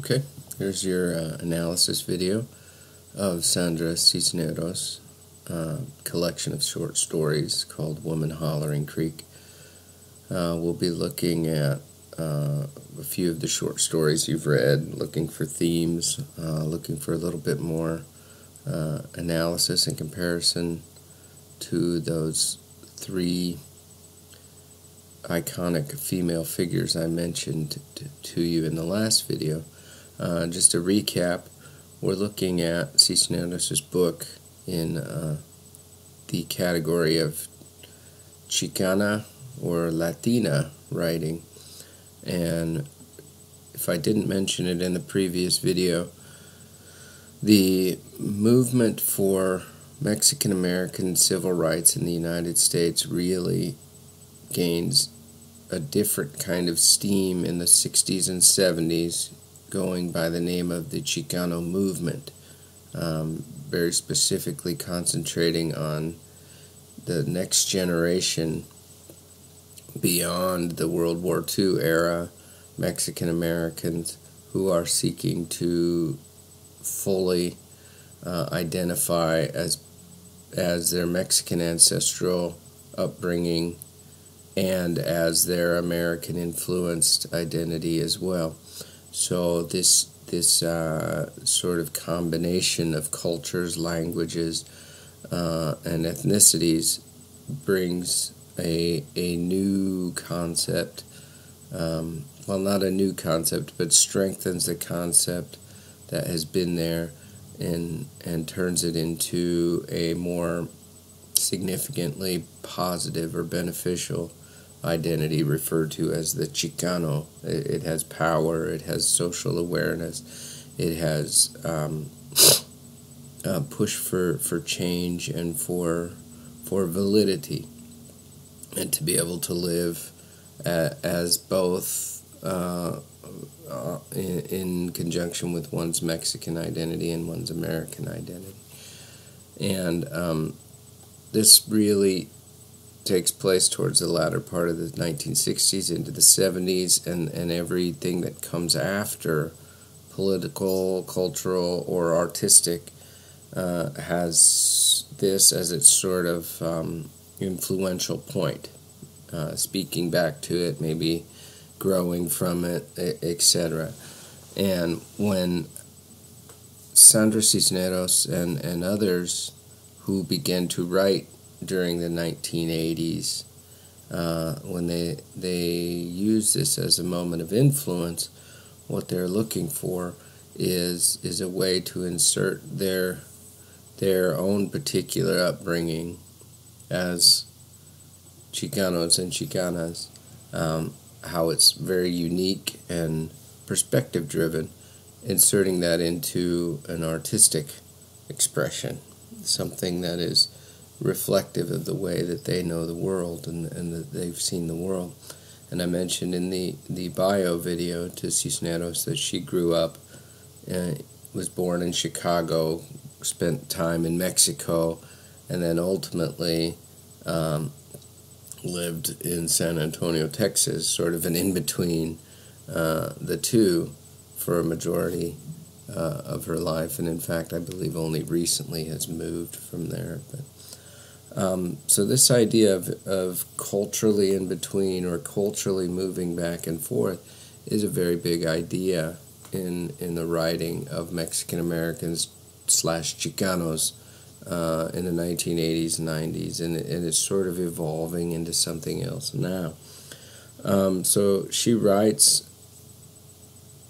Okay, here's your uh, analysis video of Sandra Cisneros' uh, collection of short stories called Woman Hollering Creek. Uh, we'll be looking at uh, a few of the short stories you've read, looking for themes, uh, looking for a little bit more uh, analysis and comparison to those three iconic female figures I mentioned to you in the last video. Uh, just a recap, we're looking at Cisneros' book in uh, the category of Chicana or Latina writing. And if I didn't mention it in the previous video, the movement for Mexican American civil rights in the United States really gains a different kind of steam in the 60s and 70s going by the name of the Chicano movement, um, very specifically concentrating on the next generation beyond the World War II era Mexican Americans who are seeking to fully uh, identify as as their Mexican ancestral upbringing and as their American influenced identity as well. So this this uh, sort of combination of cultures, languages, uh, and ethnicities brings a a new concept. Um, well, not a new concept, but strengthens the concept that has been there, and and turns it into a more significantly positive or beneficial identity referred to as the Chicano. It, it has power, it has social awareness, it has um, push for, for change and for, for validity, and to be able to live as both. Uh, uh, in, in conjunction with one's Mexican identity and one's American identity. And um, this really takes place towards the latter part of the 1960s into the 70s and, and everything that comes after political, cultural, or artistic uh, has this as its sort of um, influential point. Uh, speaking back to it, maybe growing from it, etc. And when Sandra Cisneros and, and others who began to write during the 1980s uh, when they they use this as a moment of influence. What they're looking for is is a way to insert their their own particular upbringing as Chicanos and Chicanas, um, how it's very unique and perspective driven, inserting that into an artistic expression, something that is reflective of the way that they know the world and, and that they've seen the world. And I mentioned in the, the bio video to Cisneros that she grew up, uh, was born in Chicago, spent time in Mexico, and then ultimately um, lived in San Antonio, Texas, sort of an in between uh, the two for a majority uh, of her life. And in fact, I believe only recently has moved from there. But um, so this idea of, of culturally in between or culturally moving back and forth is a very big idea in in the writing of Mexican Americans slash Chicanos uh, in the 1980s, 90s, and, and it's sort of evolving into something else now. Um, so she writes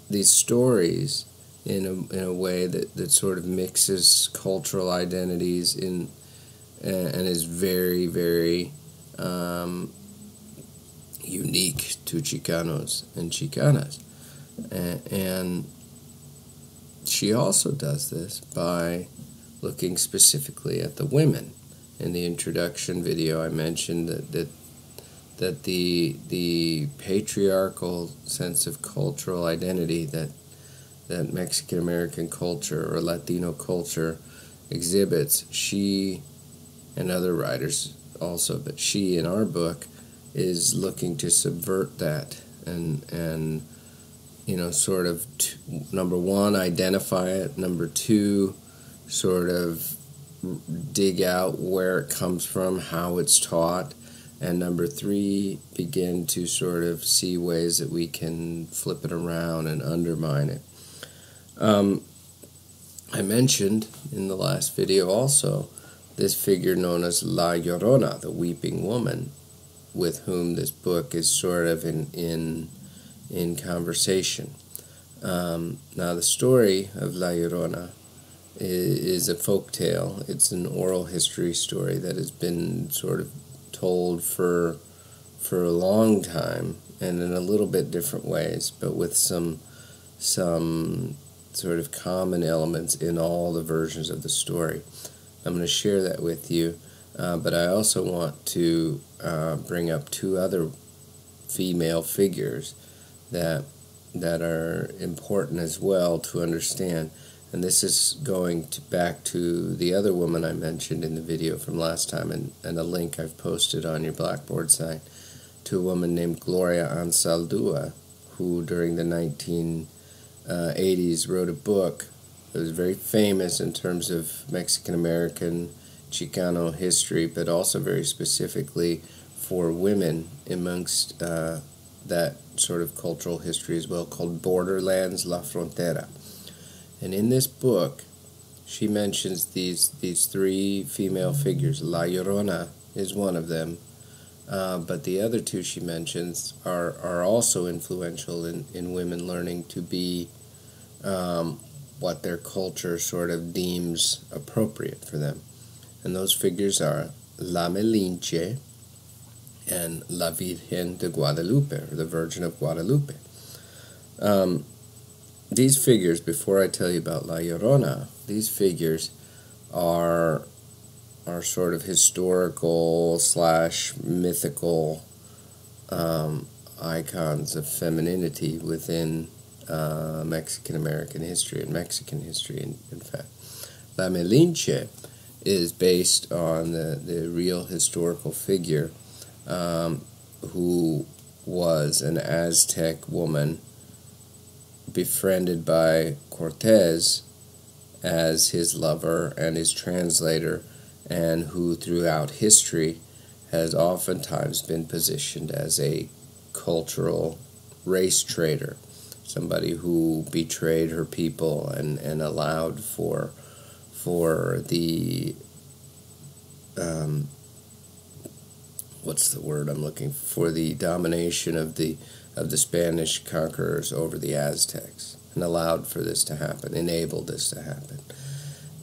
these stories in a, in a way that, that sort of mixes cultural identities in and, is very, very um, unique to Chicanos and Chicanas. And, she also does this by looking specifically at the women. In the introduction video, I mentioned that, that that the the patriarchal sense of cultural identity that that Mexican American culture or Latino culture exhibits, she and other writers also, but she in our book is looking to subvert that and and you know, sort of t- number one, identify it. Number two, sort of dig out where it comes from, how it's taught. And number three, begin to sort of see ways that we can flip it around and undermine it. Um, I mentioned in the last video also this figure known as La Llorona, the weeping woman, with whom this book is sort of in in in conversation. Um, now, the story of La Llorona is, is a folk tale. It's an oral history story that has been sort of told for for a long time and in a little bit different ways, but with some some sort of common elements in all the versions of the story. I'm going to share that with you, uh, but I also want to uh, bring up two other female figures that that are important as well to understand. And this is going to back to the other woman I mentioned in the video from last time, and, and a link I've posted on your Blackboard site to a woman named Gloria Anzaldúa, who during the 1980s uh, wrote a book that was very famous in terms of Mexican American Chicano history, but also very specifically for women amongst uh, that sort of cultural history as well, called Borderlands La Frontera. And in this book, she mentions these these three female figures. La Llorona is one of them, uh, but the other two she mentions are are also influential in, in women learning to be um, what their culture sort of deems appropriate for them. And those figures are La Malinche, and La Virgen de Guadalupe, the Virgin of Guadalupe. Um, these figures, before I tell you about La Llorona, these figures are are sort of historical slash mythical um, icons of femininity within uh, Mexican American history and Mexican history, in, in fact. La Malinche is based on the, the real historical figure um, who was an Aztec woman befriended by Cortez as his lover and his translator, and who throughout history has oftentimes been positioned as a cultural race traitor, somebody who betrayed her people and, and allowed for for the um, what's the word I'm looking for for the domination of the of the Spanish conquerors over the Aztecs and allowed for this to happen, enabled this to happen.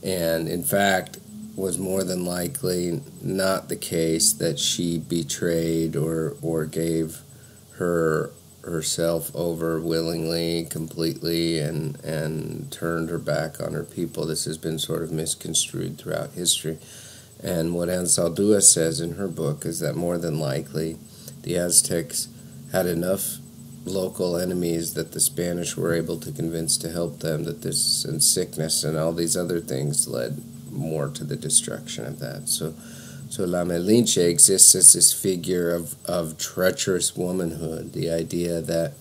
And in fact, was more than likely not the case that she betrayed or or gave her herself over willingly, completely, and and turned her back on her people. This has been sort of misconstrued throughout history. And what Anzaldúa says in her book is that more than likely the Aztecs had enough local enemies that the Spanish were able to convince to help them that this and sickness and all these other things led more to the destruction of that. So so La Malinche exists as this figure of, of treacherous womanhood, the idea that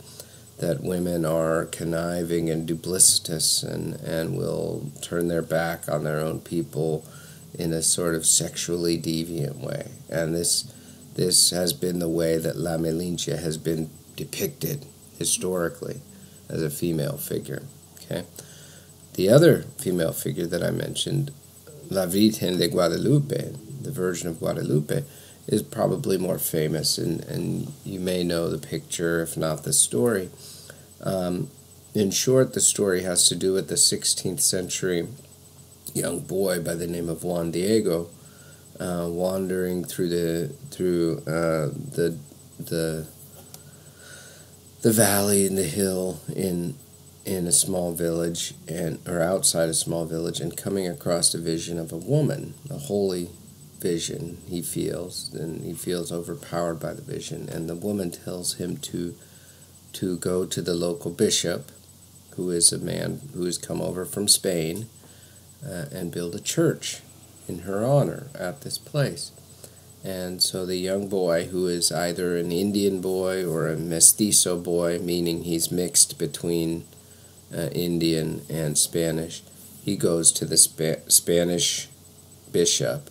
that women are conniving and duplicitous and, and will turn their back on their own people in a sort of sexually deviant way. And this this has been the way that La Malinche has been depicted historically as a female figure. Okay. The other female figure that I mentioned, La Virgen de Guadalupe, the Virgin of Guadalupe, is probably more famous, and, and you may know the picture, if not the story. Um, in short, the story has to do with the 16th century young boy by the name of Juan Diego, uh, wandering through the through uh, the the the valley and the hill in in a small village and or outside a small village and coming across a vision of a woman, a holy vision he feels, and he feels overpowered by the vision, and the woman tells him to to go to the local bishop, who is a man who has come over from Spain, uh, and build a church in her honor at this place. And so the young boy, who is either an Indian boy or a mestizo boy, meaning he's mixed between uh, Indian and Spanish, he goes to the Spa- Spanish bishop.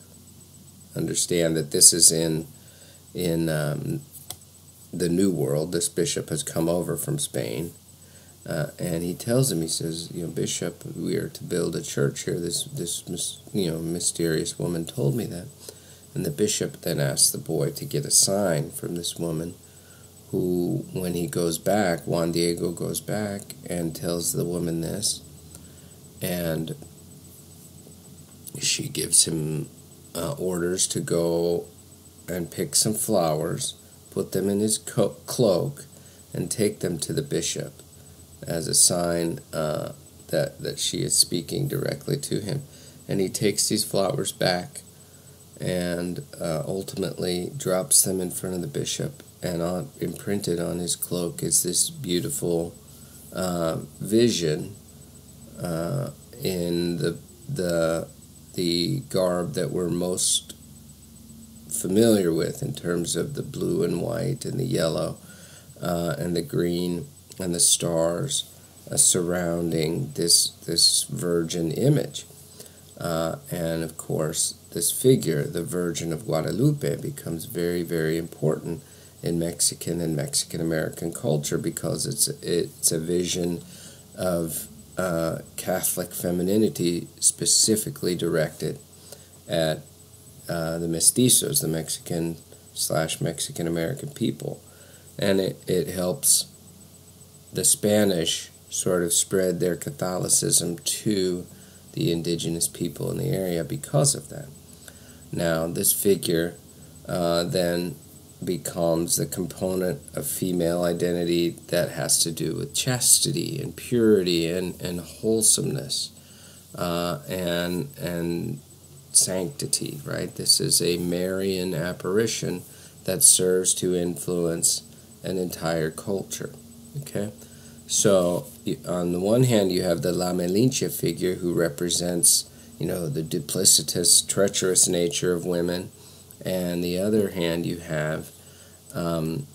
Understand that this is in in um, the New World. This bishop has come over from Spain, uh, and he tells him, he says, you know, Bishop, we are to build a church here. This this you know mysterious woman told me that. And the bishop then asks the boy to get a sign from this woman, who, when he goes back, Juan Diego goes back and tells the woman this, and she gives him uh, orders to go and pick some flowers, put them in his cloak, and take them to the bishop as a sign uh, that, that she is speaking directly to him. And he takes these flowers back and uh, ultimately drops them in front of the bishop. And on, imprinted on his cloak is this beautiful uh, vision uh, in the the the garb that we're most familiar with in terms of the blue and white and the yellow uh, and the green and the stars uh, surrounding this this virgin image. Uh, and of course, this figure, the Virgin of Guadalupe, becomes very, very important in Mexican and Mexican American culture because it's it's a vision of uh, Catholic femininity specifically directed at uh, the mestizos, the Mexican slash Mexican American people, and it, it helps the Spanish sort of spread their Catholicism to the indigenous people in the area because of that. Now, this figure uh, then becomes the component of female identity that has to do with chastity and purity and, and wholesomeness uh, and, and sanctity, right? This is a Marian apparition that serves to influence an entire culture, okay? So, on the one hand, you have the La Malinche figure who represents, you know, the duplicitous, treacherous nature of women, and the other hand, you have um,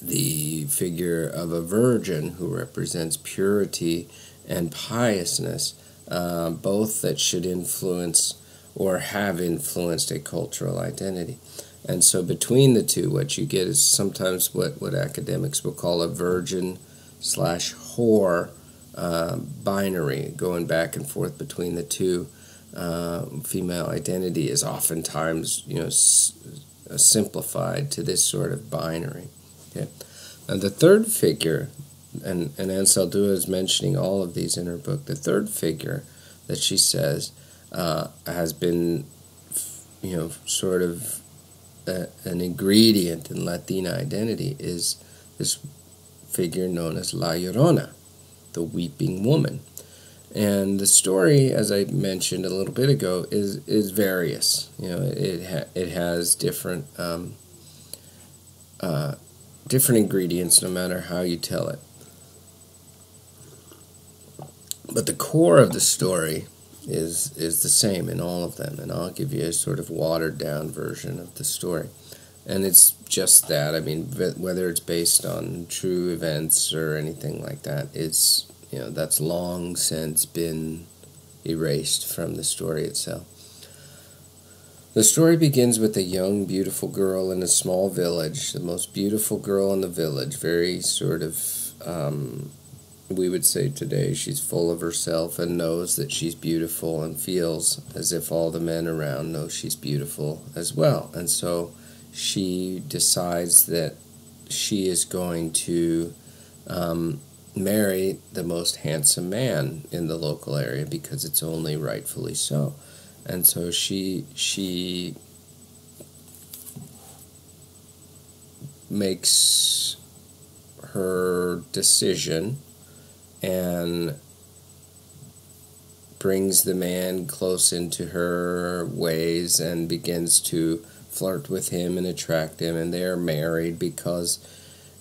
the figure of a virgin who represents purity and piousness, uh, both that should influence or have influenced a cultural identity. And so, between the two, what you get is sometimes what, what academics will call a virgin slash whore uh, binary, going back and forth between the two. Uh, female identity is oftentimes, you know, simplified to this sort of binary. Okay, and the third figure, and and Anzaldúa is mentioning all of these in her book. The third figure that she says uh, has been, you know, sort of a, an ingredient in Latina identity is this figure known as La Llorona, the weeping woman. And the story, as I mentioned a little bit ago, is is various. You know, it ha- it has different um, uh, different ingredients, no matter how you tell it. But the core of the story is is the same in all of them, and I'll give you a sort of watered down version of the story and it's just that. I mean, whether it's based on true events or anything like that, it's you know that's long since been erased from the story itself. The story begins with a young, beautiful girl in a small village, the most beautiful girl in the village, very sort of, um, we would say today, she's full of herself and knows that she's beautiful and feels as if all the men around know she's beautiful as well. And so she decides that she is going to um, marry the most handsome man in the local area because it's only rightfully so. And so she she makes her decision and brings the man close into her ways and begins to flirt with him and attract him, and they are married because,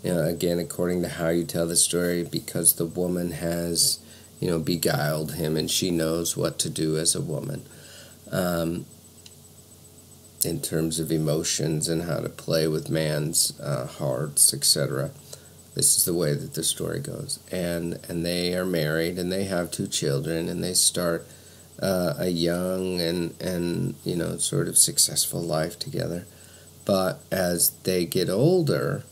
you know, again, according to how you tell the story, because the woman has, you know, beguiled him and she knows what to do as a woman. Um, in terms of emotions and how to play with man's uh, hearts, etc. This is the way that the story goes, and and they are married and they have two children and they start uh, a young and and you know sort of successful life together. But as they get older,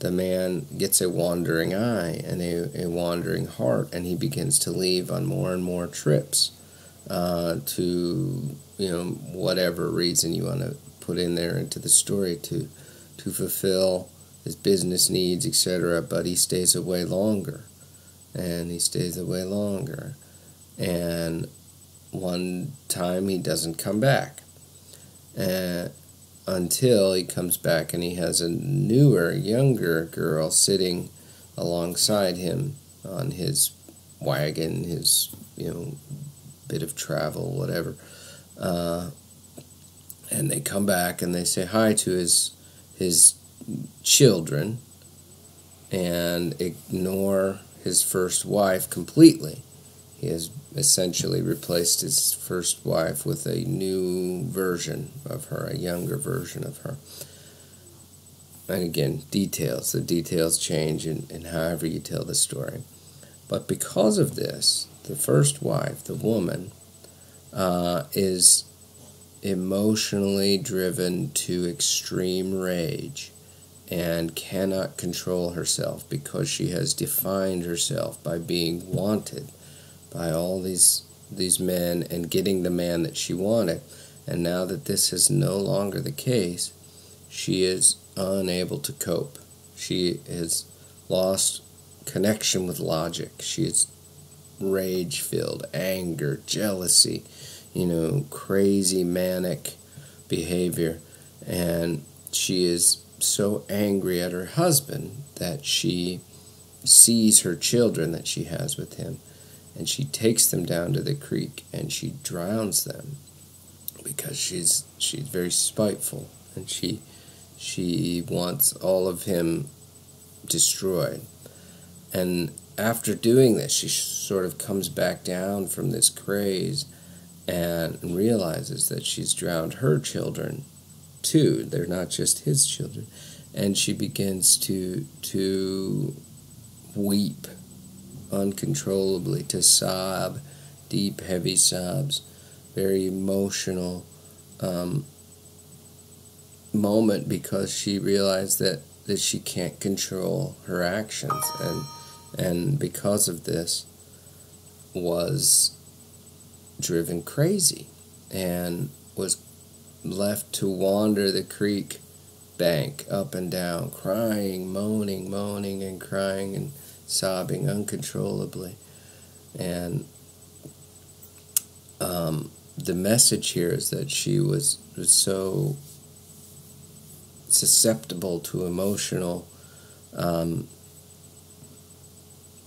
the man gets a wandering eye and a, a wandering heart, and he begins to leave on more and more trips uh, to you know whatever reason you want to put in there into the story to to fulfill his business needs, etc. But he stays away longer, and he stays away longer, and one time he doesn't come back, and until he comes back and he has a newer, younger girl sitting alongside him on his wagon, his you know bit of travel, whatever. Uh, and they come back and they say hi to his his children and ignore his first wife completely. He has essentially replaced his first wife with a new version of her, a younger version of her. And again, details. The details change in, in however you tell the story. But because of this, the first wife, the woman, uh, is emotionally driven to extreme rage and cannot control herself because she has defined herself by being wanted by all these these men and getting the man that she wanted. And now that this is no longer the case, she is unable to cope. She has lost connection with logic. She is rage filled, anger, jealousy, you know, crazy manic behavior. And she is so angry at her husband that she sees her children that she has with him and she takes them down to the creek and she drowns them because she's she's very spiteful and she she wants all of him destroyed. And after doing this she sort of comes back down from this craze and realizes that she's drowned her children too. They're not just his children. And she begins to to weep uncontrollably, to sob, deep, heavy sobs, very emotional um, moment because she realized that, that she can't control her actions. And and because of this was driven crazy and was left to wander the creek bank up and down crying moaning moaning and crying. And sobbing uncontrollably. And um, the message here is that she was, was so susceptible to emotional um,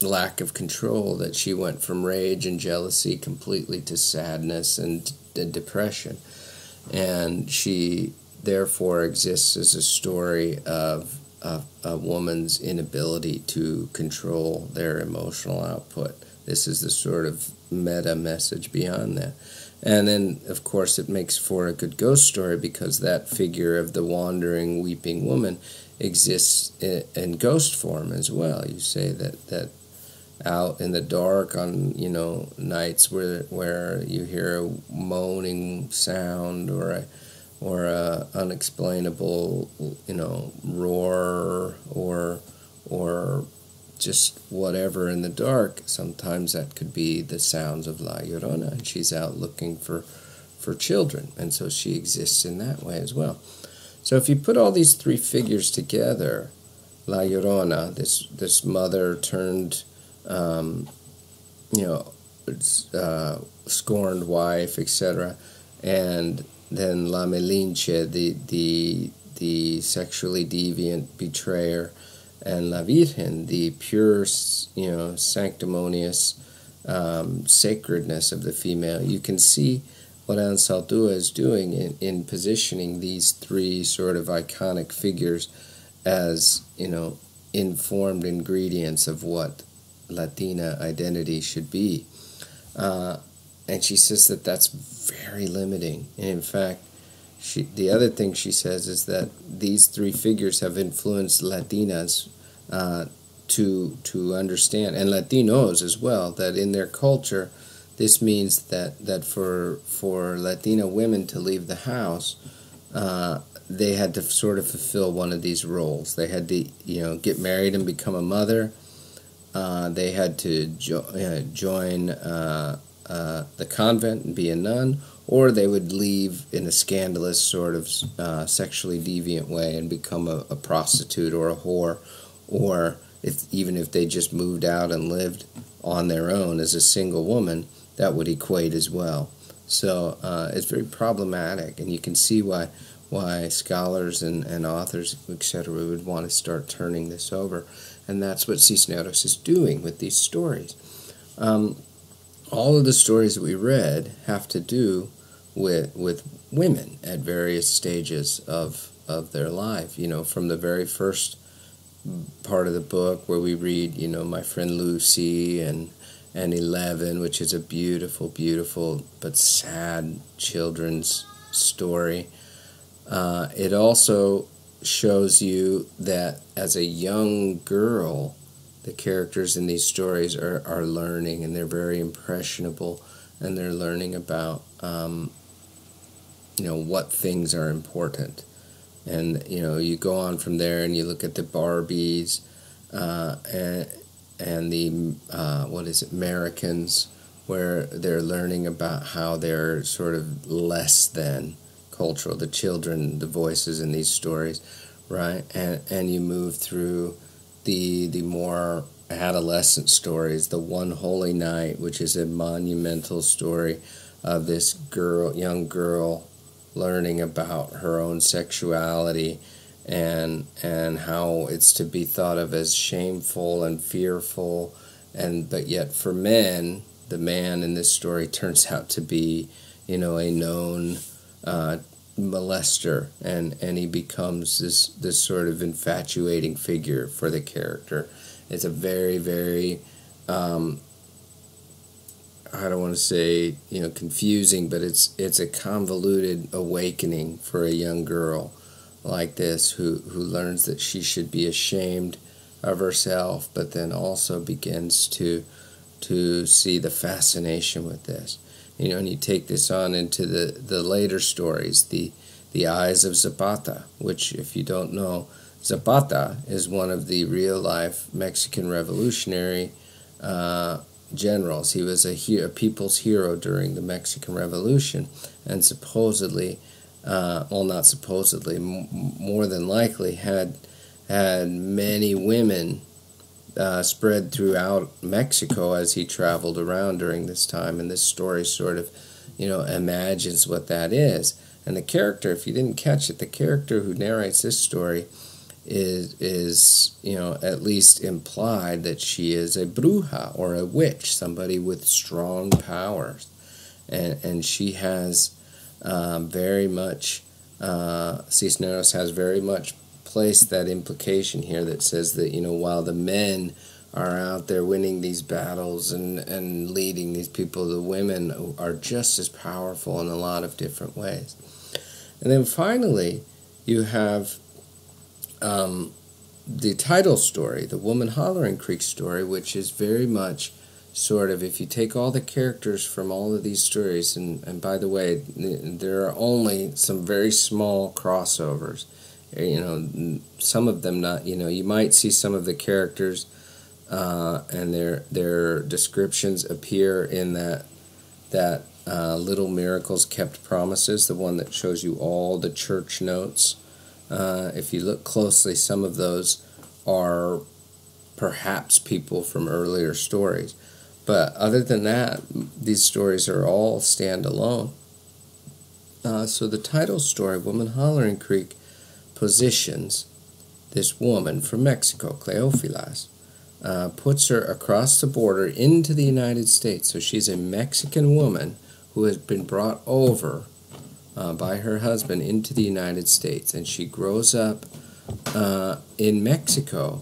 lack of control that she went from rage and jealousy completely to sadness and, and depression. And she therefore exists as a story of a, a woman's inability to control their emotional output. This is the sort of meta message beyond that. And then, of course, it makes for a good ghost story because that figure of the wandering, weeping woman exists in, in ghost form as well. You say that, that out in the dark on you know nights where where you hear a moaning sound or a or a unexplainable, you know, roar or or just whatever in the dark. Sometimes that could be the sounds of La Llorona, and she's out looking for for children, and so she exists in that way as well. So if you put all these three figures together, La Llorona, this this mother turned, um, you know, uh, scorned wife, etc., and then La Malinche, the, the, the sexually deviant betrayer, and La Virgen, the pure, you know, sanctimonious um, sacredness of the female. You can see what Anzaldúa is doing in, in positioning these three sort of iconic figures as, you know, informed ingredients of what Latina identity should be. Uh, and she says that that's very limiting. And in fact, she, the other thing she says is that these three figures have influenced Latinas uh, to to understand and Latinos as well that in their culture, this means that that for for Latina women to leave the house, uh, they had to sort of fulfill one of these roles. They had to you know get married and become a mother. Uh, they had to jo- uh, join uh, uh, the convent and be a nun, or they would leave in a scandalous sort of uh, sexually deviant way and become a, a, prostitute or a whore, or if even if they just moved out and lived on their own as a single woman, that would equate as well. So uh, it's very problematic, and you can see why why scholars and, and authors, etc., would want to start turning this over. And that's what Cisneros is doing with these stories. Um, all of the stories that we read have to do with with women at various stages of of their life. You know, from the very first part of the book where we read, you know, my friend Lucy and and Eleven, which is a beautiful, beautiful but sad children's story. Uh, it also shows you that as a young girl, the characters in these stories are, are learning and they're very impressionable and they're learning about um, you know what things are important. And you know you go on from there and you look at the barbies uh, and and the uh, what is it americans where they're learning about how they're sort of less than cultural the children the voices in these stories right? And and you move through the the more adolescent stories the one holy night which is a monumental story of this girl young girl learning about her own sexuality and and how it's to be thought of as shameful and fearful. And but yet for men the man in this story turns out to be you know a known uh, molester and and he becomes this this sort of infatuating figure for the character it's a very very um, I don't want to say you know confusing, but it's it's a convoluted awakening for a young girl like this who who learns that she should be ashamed of herself, but then also begins to to see the fascination with this. You know, and you take this on into the the later stories, the the eyes of Zapata, which if you don't know, Zapata is one of the real life Mexican revolutionary. Uh, generals. He was a, he- a people's hero during the Mexican Revolution, and supposedly, uh, well, not supposedly, m- more than likely, had had many women uh, spread throughout Mexico as he traveled around during this time. And this story sort of, you know, imagines what that is. And the character, if you didn't catch it, the character who narrates this story is is you know at least implied that she is a bruja or a witch, somebody with strong powers, and and she has um, very much uh, Cisneros has very much placed that implication here that says that you know while the men are out there winning these battles and, and leading these people, the women are just as powerful in a lot of different ways. And then finally, you have um, the title story, the Woman Hollering Creek story, which is very much sort of if you take all the characters from all of these stories, and, and by the way, there are only some very small crossovers. You know, some of them not. You know, you might see some of the characters, uh, and their their descriptions appear in that that uh, Little Miracles Kept Promises, the one that shows you all the church notes uh, if you look closely, some of those are perhaps people from earlier stories. But other than that, these stories are all standalone. Uh, so the title story, Woman Hollering Creek, positions this woman from Mexico, Cleofilas, uh, puts her across the border into the United States. So she's a Mexican woman who has been brought over uh, by her husband into the United States, and she grows up uh, in Mexico,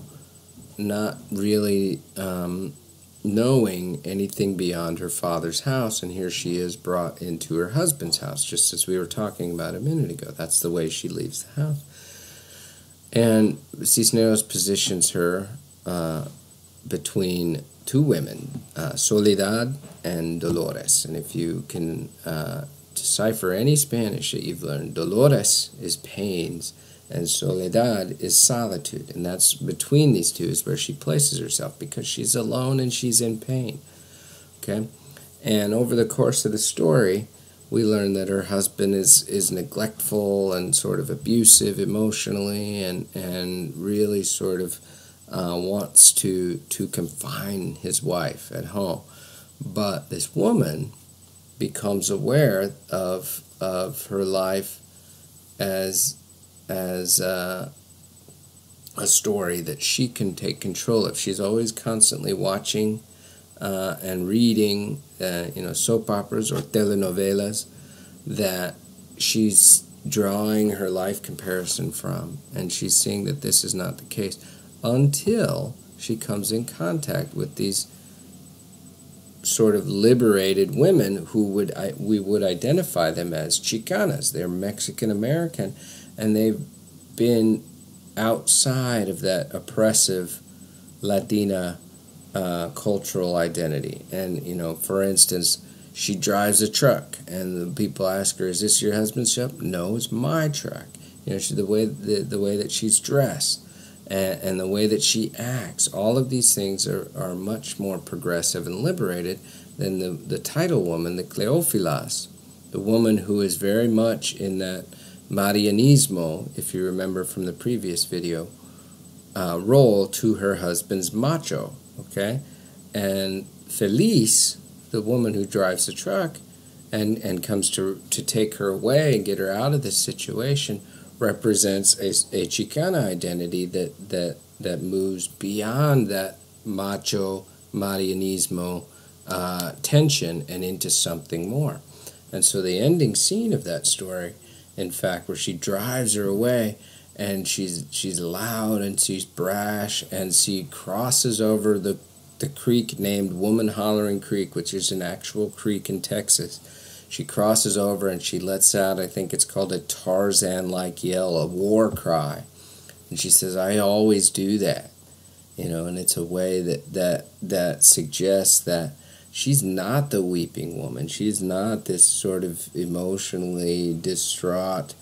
not really um, knowing anything beyond her father's house, and here she is brought into her husband's house, just as we were talking about a minute ago. That's the way she leaves the house. And Cisneros positions her uh, between two women, uh, Soledad and Dolores. And if you can uh, decipher any Spanish that you've learned, Dolores is pains and Soledad is solitude. And that's between these two is where she places herself because she's alone and she's in pain. Okay? And over the course of the story, we learn that her husband is, is neglectful and sort of abusive emotionally and, and really sort of uh, wants to, to confine his wife at home. But this woman becomes aware of, of her life as as uh, a story that she can take control of. She's always constantly watching uh, and reading, uh, you know, soap operas or telenovelas that she's drawing her life comparison from, and she's seeing that this is not the case until she comes in contact with these sort of liberated women who would we would identify them as Chicanas. They're Mexican American, and they've been outside of that oppressive Latina uh, cultural identity. And, you know, for instance, she drives a truck, and the people ask her, "Is this your husband's truck?" No, it's my truck. You know, she, the way the, the way that she's dressed, and, and the way that she acts, all of these things are, are much more progressive and liberated than the, the title woman, the Cleofilas, the woman who is very much in that Marianismo, if you remember from the previous video, uh, role to her husband's macho, okay? And Feliz, the woman who drives the truck and, and comes to, to take her away and get her out of this situation, represents a, a Chicana identity that, that, that moves beyond that macho Marianismo uh, tension and into something more. And so the ending scene of that story in fact, where she drives her away and she's she's loud and she's brash and she crosses over the the creek named Woman Hollering Creek, which is an actual creek in Texas. She crosses over and she lets out, I think it's called a Tarzan like yell, a war cry. And she says, I always do that. You know, and it's a way that, that, that suggests that she's not the weeping woman. She's not this sort of emotionally distraught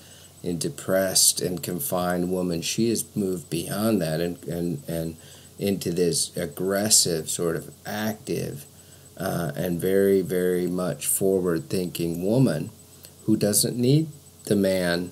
and depressed and confined woman. She has moved beyond that and, and, and into this aggressive, sort of active, uh, and very, very much forward thinking woman who doesn't need the man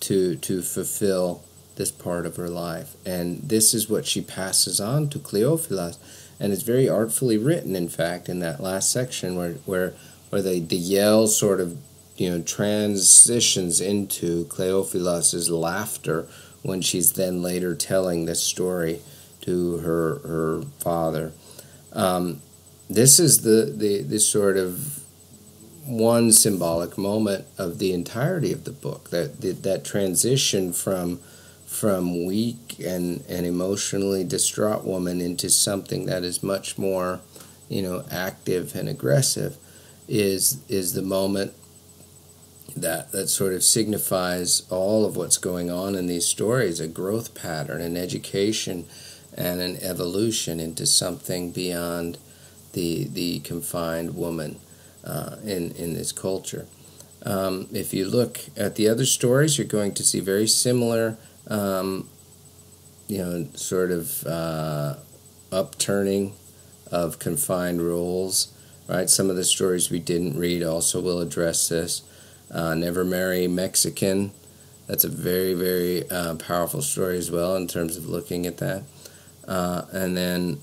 to, to fulfill this part of her life. And this is what she passes on to Cleofilas and it's very artfully written. In fact, in that last section where where where the the yell sort of you know transitions into Cleofilas's laughter when she's then later telling this story to her her father. Um, this is the, the the sort of one symbolic moment of the entirety of the book that that transition from from weak and, and emotionally distraught woman into something that is much more, you know, active and aggressive is is the moment that that sort of signifies all of what's going on in these stories, a growth pattern, an education and an evolution into something beyond the the confined woman uh, in in this culture. Um, if you look at the other stories, you're going to see very similar um, you know, sort of uh, upturning of confined rules, right? Some of the stories we didn't read also will address this. Uh, Never Marry Mexican. That's a very, very uh, powerful story as well in terms of looking at that. Uh, and then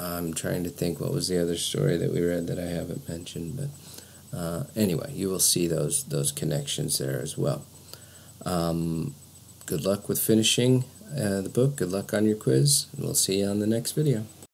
I'm trying to think what was the other story that we read that I haven't mentioned, but uh, anyway, you will see those those connections there as well. Um, good luck with finishing uh, the book. Good luck on your quiz, and we'll see you on the next video.